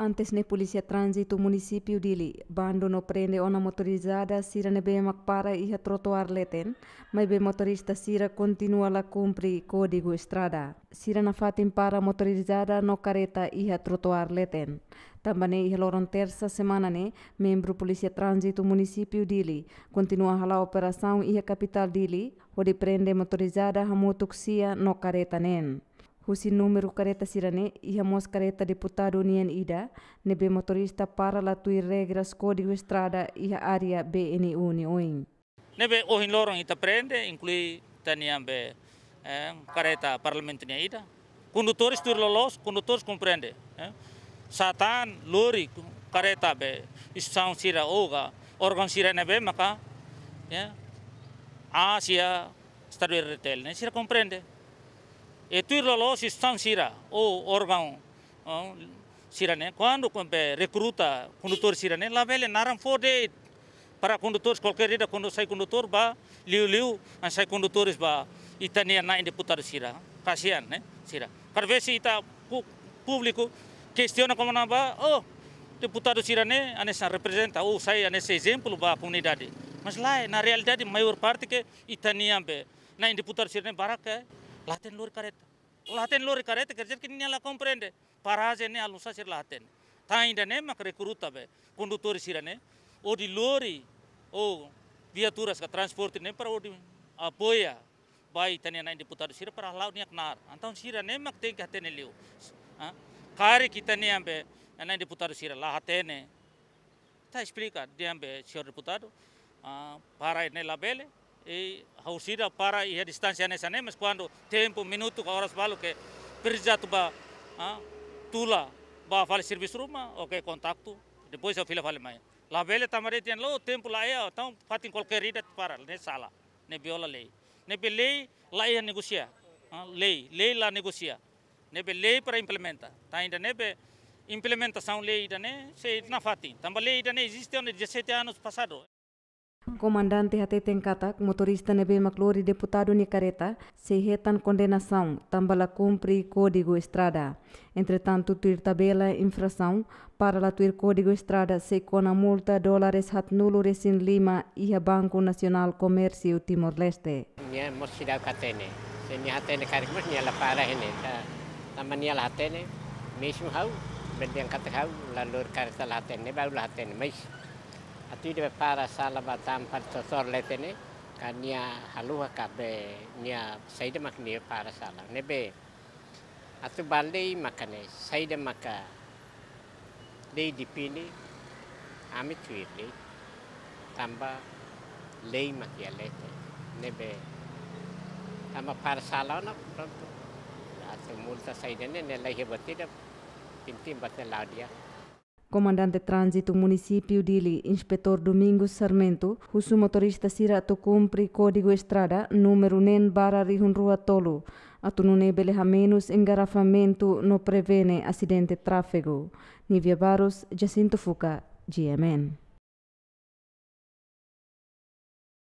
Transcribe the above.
Antes ne polícia trânsito município dili, bando no prende ona motorizada sira ne bemak para iha trotoar leten, mas be motorista sira continua la cumpri código estrada. Sira na fatin para motorizada no careta iha trotoar leten. Também iha loron terça semana ne, membro polícia trânsito município dili, continua hala operação iha capital dili, onde prende motorizada hamutuksia no careta nen. Husi número careta sirane iha mos careta deputado Nian Ida, nebe motorista para la tui regras código estrada iha área BNU ni oin. Nebe ohin lorong ita prende, inclui tanian be eh, careta parlamento ni Ida. Condutores tur lolos, condutores compreende. Eh. Satan, lori, careta be, isang sira oga, organ sira nebe maka, ya, Asia, estado retail, ne sira compreende e tuir lo si stang sira o organ sirane. Quando recruta condutor sirane la vele naram fode para condutores qualquer dia quando sai condutor ba liu liu sai condutores ba itania na deputado sira. Kasian né sira. Carvesi ita público questiona como na ba oh deputado sirane anessa representa ou sai anesse exemplo ba comunidade mas lá na realidade maior parte que itania be na deputado sirane baraka laten lor careta. Laten lor careta quer dizer que ninguém lá compreende. Paragem né alusa ser laten. Tá ainda né mas recruta be condutores sira né. Ou de lori ou viaturas que transporte né para o apoia vai tanya na deputado sira para lá niak nar. Então sira né mas tem que atene liu. Kare kita né ambe na deputado sira lá atene. Tá explica de ambe senhor deputado. para né labele e hausida para e a distância nessa mas quando tempo minuto horas valo que precisa tu ba ah, tula ba fale serviço rumah ok contato depois eu fila fale mais lá velha tamare tem lo tempo lá é então fatin qualquer ida para ne sala ne viola lei ne be lei lá é negociar lei lei lá negocia. Ne be lei para implementa tá ainda ne be implementação lei da né se na fatin também lei da né existe há 17 anos passado Comandante Hateten Katak, motorista Nebe Maclori, deputado Nicareta, se jetan condenação, tambala cumpre Código Estrada. Entretanto, tuir tabela infração, para la tuir Código Estrada se con multa dólares hat nulures em Lima e a Banco Nacional Comércio Timor-Leste. Mismo hau, berdiang kata hau, lalu karta laten, ne bau laten, mais. De para sala batam par tosor letene kania haluha kabe nia saida makni para sala. Nebe atu balde makane saida maka de dipini ami tuirli tamba lei makia lete. Nebe tamba para sala na pronto atu multa saida ne ne lai hebatida pintim batne laudia Comandante Trânsito Município Dili, Inspetor Domingos Sarmento, o motorista sira to cumpre código estrada número nen barra rihun rua tolo, atu não beleha menos engarrafamento no prevene acidente tráfego. Nivia Barros, Jacinto Fuca, GMN.